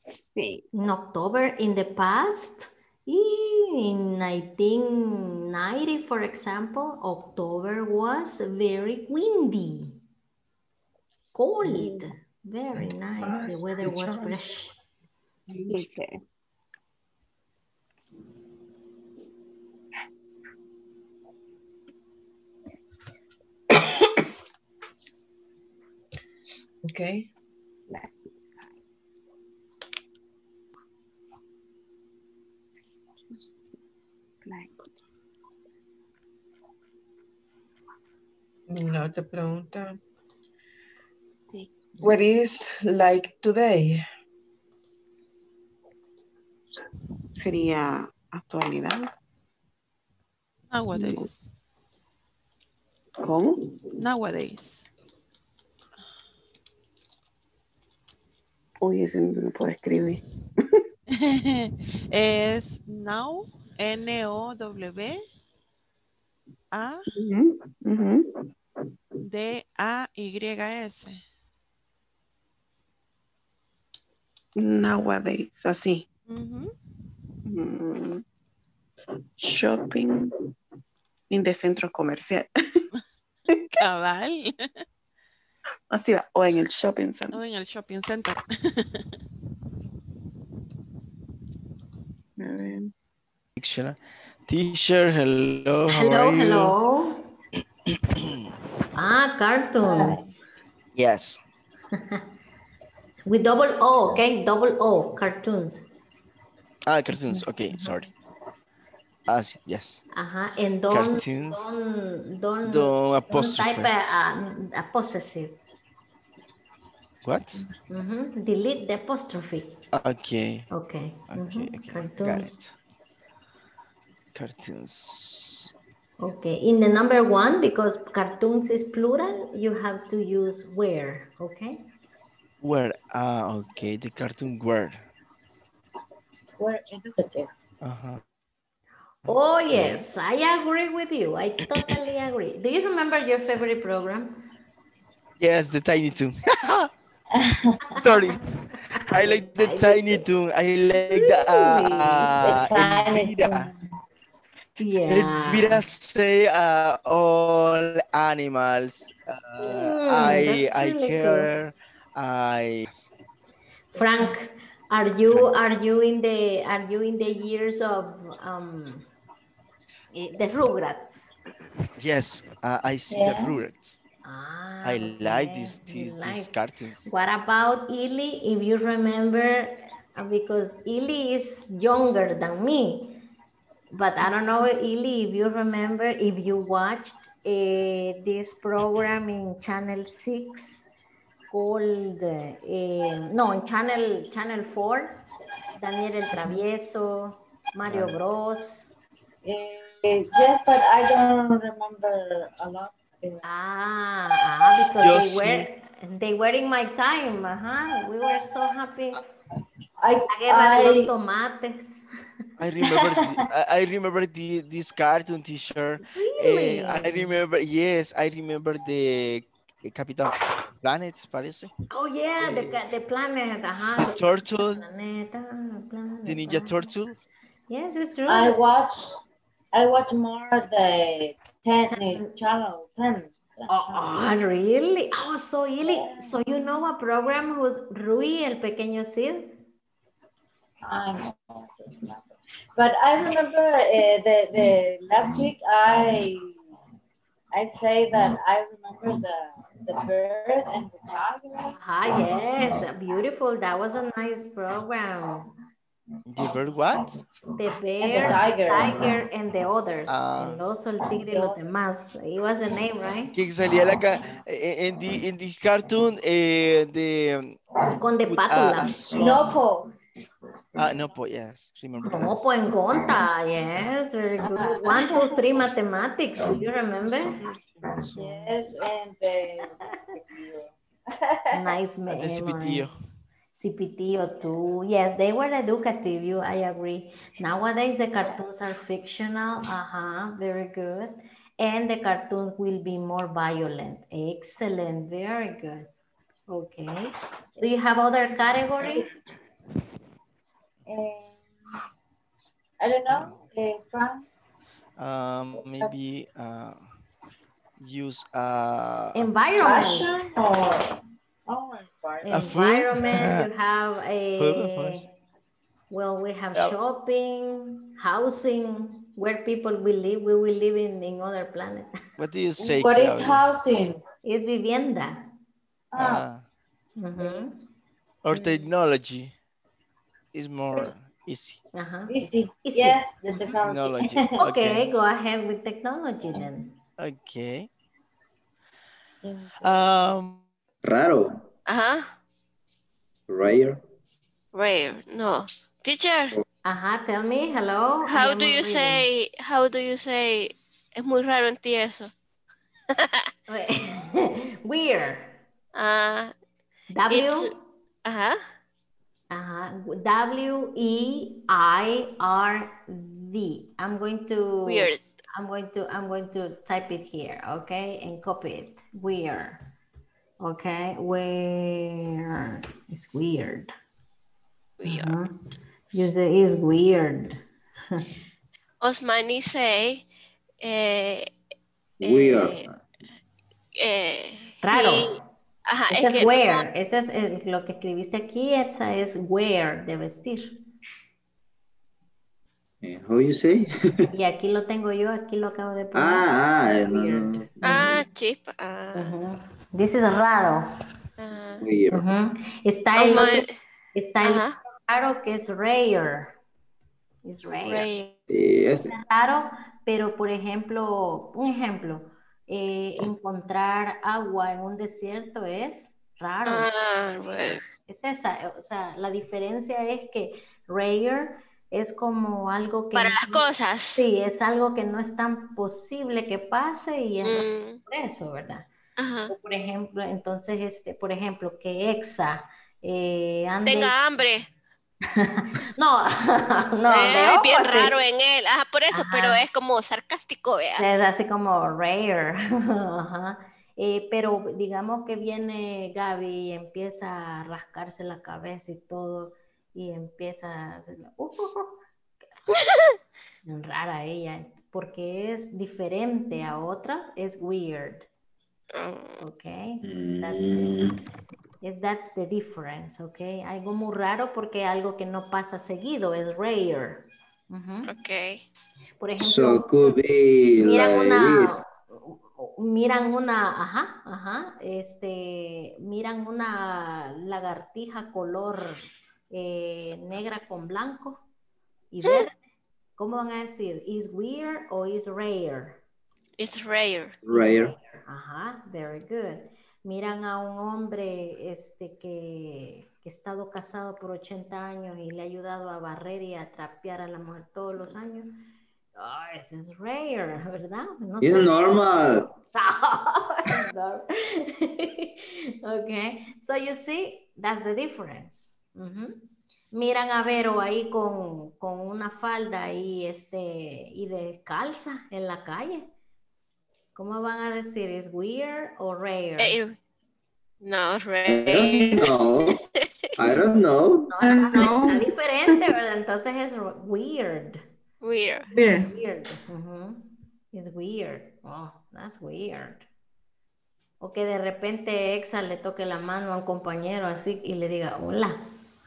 sí. In October, in the past, in 1990, for example, October was very windy, cold, very mm. nice. The weather was fresh. Muy chévere. Okay. Like, La otra pregunta. What is like today? Sería actualidad. Nowadays. ¿Cómo? Nowadays. Uy, ese no lo puedo escribir. es now, N-O-W, A, Ujú, ujú. D-A-Y-S. Nowadays, así. Ujú. Mm, Shopping in the centro comercial. Cabal. Así va. O en el shopping center. O en el shopping center. Teacher, hello. Hello, hello. ah, cartoons. Yes. With double O, okay? Double O, cartoons. Ah, cartoons. Okay, sorry. Ah, sí, yes. Uh-huh. And don't, Cartoons. don't, don't, Don't don't type a, a, a possessive. What? Mhm. Delete the apostrophe. Okay. Okay. Okay, mhm. okay. Got Cartoons. it. Cartoons. Okay. In the number one, because cartoons is plural, you have to use where, okay? Where? Ah, okay. The cartoon word. We're educative. Uh-huh. Oh, yes, I agree with you. I totally agree. Do you remember your favorite program? Yes, the Tiny Toon. Sorry. I like the Tiny Toon. I like the uh, Tiny Elvira. Yeah. Elvira say uh, all animals. Uh, Mm, I that's I really care. I Frank, are you are you in the are you in the years of um eh, the Rugrats? yes. Uh, I see Yeah. the Rugrats. Ah, I like okay, these you these these cartoons. What about Illy? If you remember, uh, because Illy is younger than me, but I don't know, Illy, if you remember, if you watched uh, this program in Channel 6 called, uh, eh, no, in Channel, Channel 4, Daniel El Travieso, Mario Bros. Eh, yes, but I don't remember a lot. Ah, ah, because Yo they were, they were in my time, uh-huh. We were so happy. I, La guerra de I- tomates. I remember the, I, I remember the this cartoon teacher. Really? Eh, I remember yes, I remember the Capitán Planet, parece. Oh yeah, the, the planet. The turtle, Planeta, planet, the Ninja uh-huh. Turtle. Yes, it's true. I watch I watch more the ten channel ten. Oh, oh, really? Oh, so really? So you know a program who's Ruy el pequeño Cid? I know. But I remember uh, the the last week I I say that I remember the the bird and the tiger. Ah, yes, beautiful. That was a nice program. The bird what? The bear, tiger. tiger, and the others. Ah. el oso, el tigre, y los demás. It was the name, right? Que salía la ca in the in the cartoon eh, the Con de with, pátula. uh, a song. Nopo. Ah, no, po, yes, remember. that. No, pues en conta, yes, very good. One, two, three mathematics, do you remember? Yes, and the Nice And the Cipitillo. memories. Cipitillo too. Yes, they were educative, you, I agree. Nowadays, the cartoons are fictional, uh-huh, very good. And the cartoons will be more violent. Excellent, very good. Okay. Do you have other category? Um, I don't know, uh, Frank. Um, maybe uh, use uh, Environment. Or oh, environment. A you have a, course. well, we have Yeah. shopping, housing, where people will live. We will live in, in other planet. What do you say? What is Claudia? housing? Es vivienda. Ah, Ujú. or technology is more easy. Ajá. Easy. Easy. Yes, the uh-huh. technology. Technology. Okay, go ahead with technology then. Okay. Um, Raro. Ajá. Rare. Rare. No. Teacher, Ajá, tell me, hello. How do you reading. say, how do you say, es muy raro en ti eso? Weird. Ah, uh, W. it's, ajá. Uh-huh. W-E-I-R-D. I'm going to Weird. I'm going to I'm going to type it here, okay, and copy it. Weird. Okay, weird. It's weird. Weird. Uh-huh. You say it's weird. Osmani say, eh, Weird. eh, Raro. he- ajá, Este es es que wear. Este es el- lo que escribiste aquí, esa es wear, de vestir. Eh, How you say? Y aquí lo tengo yo, aquí lo acabo de poner. ah, ah, no, no, no. Ah, chip. Ah, Ujú. This is raro. ah. Weird. Ujú. Está el Como otro- el- está el Ajá. raro que es rare. Es rare. Ray. Yes. raro, pero por ejemplo, un ejemplo, eh, encontrar agua en un desierto es raro. Ah. Es esa, o sea, la diferencia es que rare es como algo que Para no- las cosas. sí, es algo que no es tan posible que pase y es Mm, por eso, ¿verdad? ajá. Por ejemplo, entonces, este, por ejemplo, que Exa eh, ande- Tenga hambre. no, no, de Eh, bien sí. raro en él. Ajá, por eso, pero es como sarcástico, vea. Es así como rare. Ajá. Eh, pero digamos que viene Gaby y empieza a rascarse la cabeza y todo, y empieza a hacer, "Uh, uh, uh". rara ella, porque es diferente a otra, es weird. Mm, Ok, that's Mm, it. Is that's the difference, ok. Algo muy raro porque algo que no pasa seguido es rare. Ujú. ok. Por ejemplo, so could be miran like una, this. miran una, ajá, ajá, este, miran una lagartija color eh, negra con blanco y verde. ¿Cómo van a decir? ¿Is weird o is rare? It's rare. Rare. Ajá, very good. Miran a un hombre este, que, que ha estado casado por 80 años y le ha ayudado a barrer y a trapear a la mujer todos los años. Ah, ese es rare, ¿verdad? No sé. normal. No. okay, so you see, that's the difference. Miran a Vero ahí con, con una falda y, este, y descalza en la calle. ¿Cómo van a decir? ¿Es weird o rare? Eh, no, I rare. don't know. I don't know. No, está, está diferente, ¿verdad? Entonces es weird. Weird. Weird. ujú. It's weird. Oh, that's weird. O que de repente Exa le toque la mano a un compañero así y le diga, hola.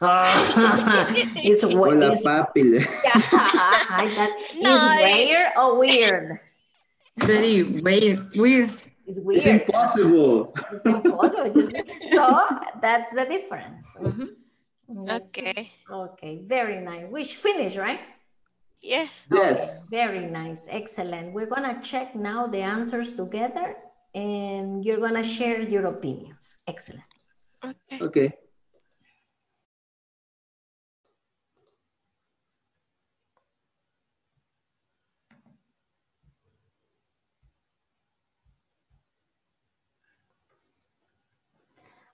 it's, we- Hola, it's, papi. That- is No, eh. rare or weird? Very weird. Weird. It's weird. It's impossible. It's impossible. So that's the difference. Mhm. Okay. Okay, very nice. We should finish, right? Yes. Yes. Very nice. Excellent. We're going to check now the answers together and you're going to share your opinions. Excellent. Okay. Okay.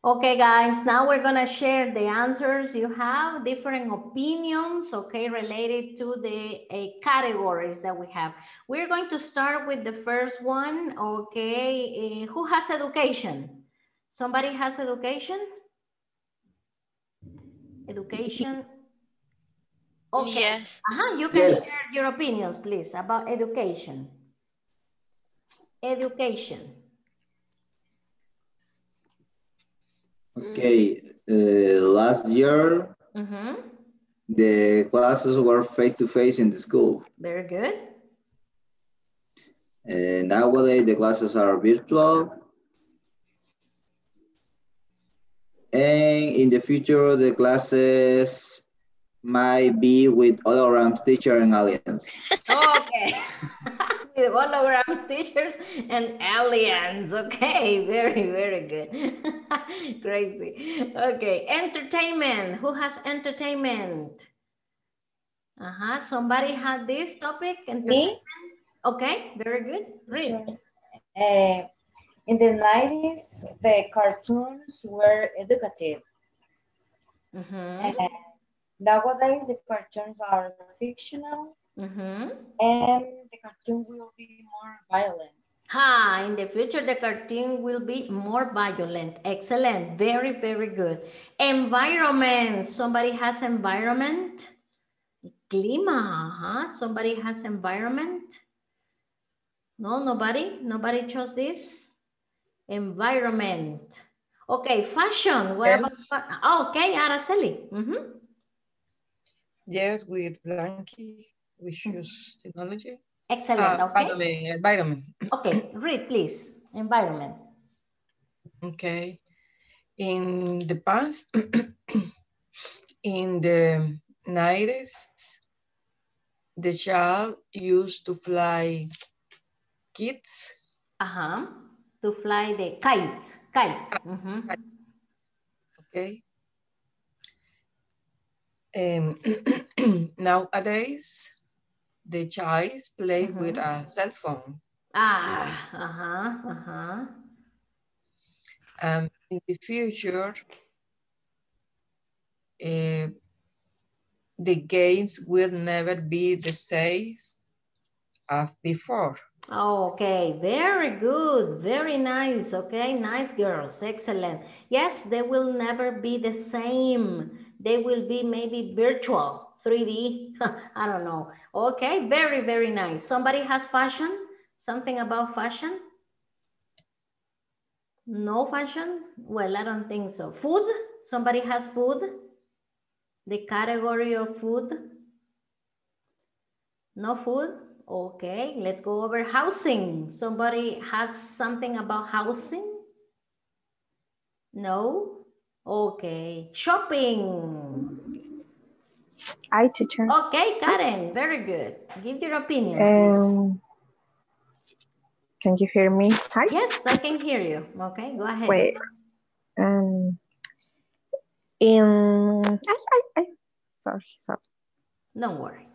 Okay, guys, now we're going to share the answers. You have different opinions, okay, related to the uh, categories that we have. We're going to start with the first one, okay. uh, who has education? Somebody has education? Education? Okay. Yes. Uh-huh, you can Yes. share your opinions, please, about education. Education. Okay. Uh, last year, Mhm, the classes were face to face in the school. Very good. And nowadays, the classes are virtual. And in the future, the classes might be with holograms, teacher, and aliens. Okay. With hologram teachers and aliens. Okay, very, very good. Crazy. Okay, entertainment. Who has entertainment? Uh-huh. Somebody had this topic? Me? Okay, very good. Read. Uh, in the 90s, the cartoons were educative. Mhm. And nowadays, the cartoons are fictional Mhm. and the cartoon will be more violent. Ha, in the future, the cartoon will be more violent. Excellent. Very, very good. Environment. Somebody has environment. Clima. Huh? Somebody has environment. No, nobody? Nobody chose this? Environment. Okay, fashion. What about, Yes. fa- oh, okay, Araceli. Mhm. Yes, with Blanky, we choose technology. Excellent, Uh, okay. me, environment. Okay, read please. Environment. Okay. In the past, in the 90s, the child used to fly kites. Uh-huh. To fly the kites. Kites. Mhm. Okay. Um, nowadays, the child play with a cell phone. Ah, uh-huh, uh-huh. Um, in the future, uh, the games will never be the same as before. Okay, very good, very nice, okay, nice girls, excellent. Yes, they will never be the same. They will be maybe virtual, 3D, I don't know. Okay, very, very nice. Somebody has fashion? Something about fashion? No fashion? Well, I don't think so. Food? Somebody has food? The category of food? No food? Okay, let's go over housing. Somebody has something about housing? No? Okay, shopping. I teacher. Okay, Karen, very good. Give your opinion. Um, can you hear me? Hi. Yes, I can hear you. Okay, go ahead. Wait. Um, in I, I, I sorry, sorry. Don't worry.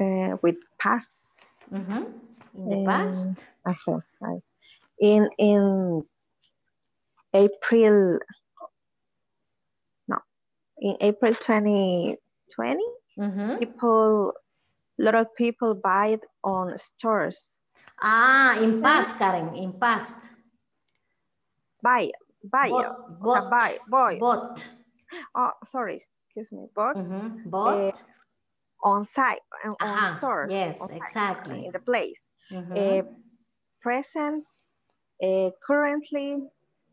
Uh, with past. Mhm. In the past? Um, uh-huh, I- in in April. No, in April 2020, Mhm. people, a lot of people buy it on stores. Ah, in past, Karen, in past. Buy, buy, Bought, o bought, buy, buy. Bought. Oh, sorry, excuse me, bought. Mhm, Bought. uh, on site, on, on Aha, stores. yes, on site, exactly. In the place. Mhm. Uh, present, uh, currently,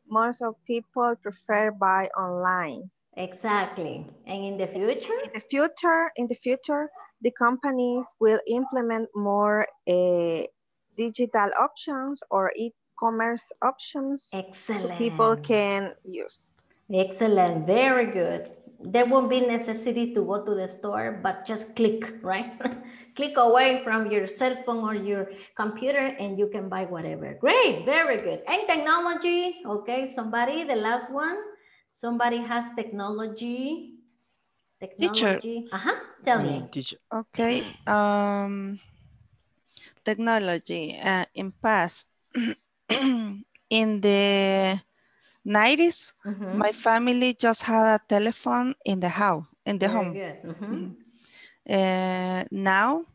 most of people prefer buy online. Exactly. And in the future? In the future, in the future, the companies will implement more uh, digital options or e-commerce options Excellent. so people can use. Excellent, very good. There won't be necessity to go to the store, but just click, right? click away from your cell phone or your computer and you can buy whatever. Great, very good. And technology, okay, somebody, the last one. Somebody has technology. Teacher. Technology. Uh-huh, tell me. teacher. Okay. Um, technology uh, in past. in the 90s, Mhm. my family just had a telephone in the house, in the Very home. good. Mhm. Uh, now,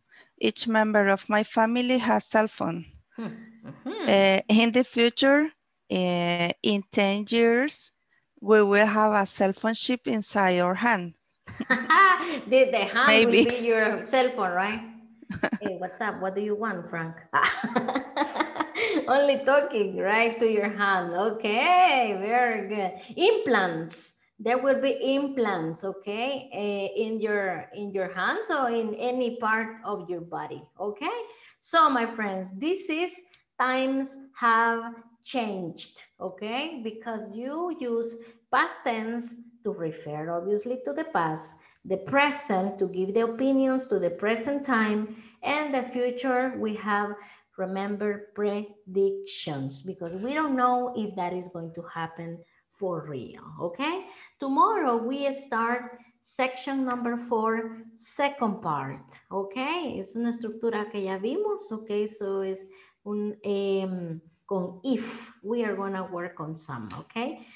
each member of my family has cell phone. Hmm. Mhm. Uh, in the future, uh, in 10 years, we will have a cell phone chip inside your hand. the, the hand Maybe. will be your cell phone, right? hey, what's up? What do you want, Frank? Only talking, right, to your hand. Okay, very good. Implants. There will be implants, okay, eh, in your in your hands or in any part of your body. Okay. So, my friends, this is times have changed, okay, because you use past tense to refer obviously to the past, the present to give the opinions to the present time, and the future we have remember predictions because we don't know if that is going to happen for real, okay? Tomorrow we start section number four, second part, okay? Es una estructura que ya vimos, okay? So es un, em, con if, we are gonna work on some, okay?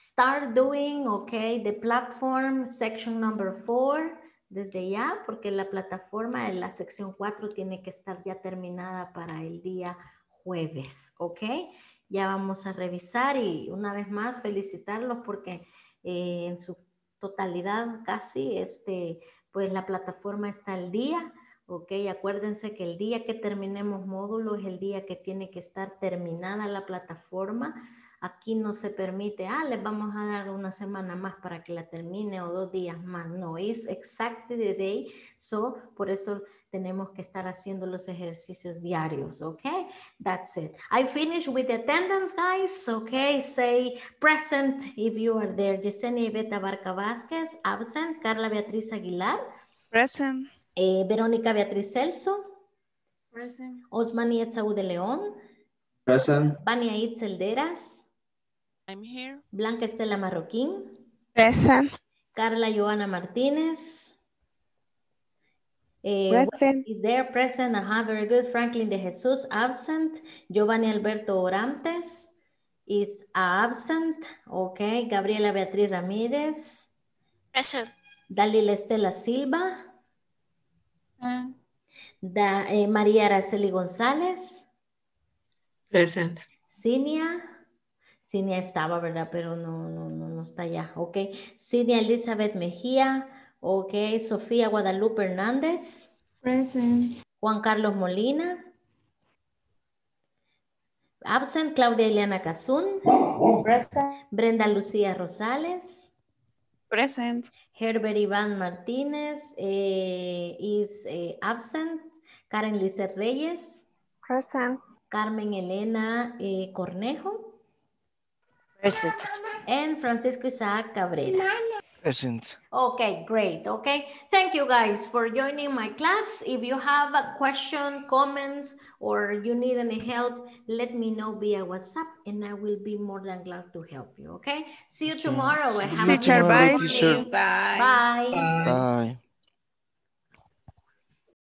start doing, okay, the platform section number four desde ya, porque la plataforma de la sección 4 tiene que estar ya terminada para el día jueves, ¿ok? Ya vamos a revisar y una vez más felicitarlos porque eh, en su totalidad casi, este, pues la plataforma está al día, ¿ok? Acuérdense que el día que terminemos módulo es el día que tiene que estar terminada la plataforma Aquí no se permite, ah, les vamos a dar una semana más para que la termine o dos días más. No, es exactly the day. So, por eso tenemos que estar haciendo los ejercicios diarios, okay? That's it. I finished with the attendance, guys, okay? Say present if you are there. Yesenia Beta Barca Vázquez, absent. Carla Beatriz Aguilar. Present. Eh, Verónica Beatriz Celso. Present. Osmani Etzaú de León. Present. Vania Itzel Deras. I'm here. Blanca Estela Marroquín. Present. Carla Joana Martínez. Eh, Present. Is there present? Ajá, very good. Franklin de Jesús, absent. Giovanni Alberto Orantes is absent. Okay. Gabriela Beatriz Ramírez. Present. Dalila Estela Silva. Da, eh, María Araceli González. Present. Cinia. Cinia estaba, ¿verdad? Pero no, no, no, no está ya. Ok. Cinia Elizabeth Mejía. Ok. Sofía Guadalupe Hernández. Present. Juan Carlos Molina. Absent. Claudia Eliana Cazún. Present. Brenda Lucía Rosales. Present. Herbert Iván Martínez eh, is eh, absent. Karen Lizeth Reyes. Present. Carmen Elena eh, Cornejo. Present. And Francisco Isaac Cabrera. Present. Okay, great. Okay. Thank you guys for joining my class. If you have a question, comments, or you need any help, let me know via WhatsApp and I will be more than glad to help you. Okay. See you tomorrow. See have Teacher, good bye. morning. Teacher. Bye. Bye. Bye.